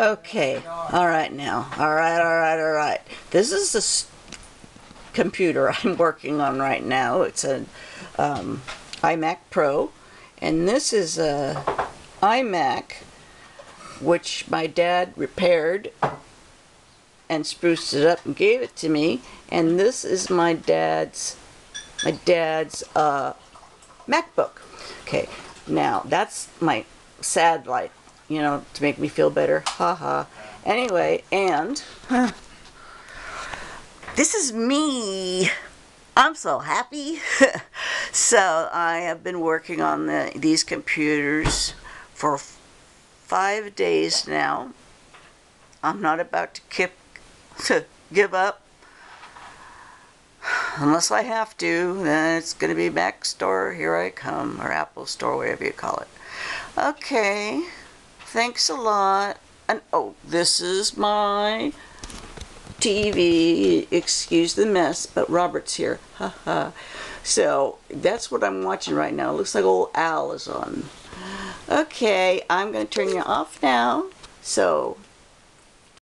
Okay, all right now. All right, all right, all right. This is the computer I'm working on right now. It's an um, iMac Pro, and this is a iMac which my dad repaired and spruced it up and gave it to me. And this is my dad's my dad's uh, MacBook. Okay, now that's my sad light, you know, to make me feel better. Ha ha. Anyway, and this is me. I'm so happy. so I have been working on the, these computers for five days now. I'm not about to kip, to give up. Unless I have to, then it's going to be Mac Store, here I come, or Apple Store, whatever you call it. Okay, thanks a lot. And oh, this is my TV. Excuse the mess, but Robert's here. Ha ha. So that's what I'm watching right now. looks like old Al is on. Okay, I'm going to turn you off now. So